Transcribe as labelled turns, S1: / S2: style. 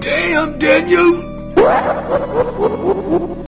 S1: Damn, Daniel!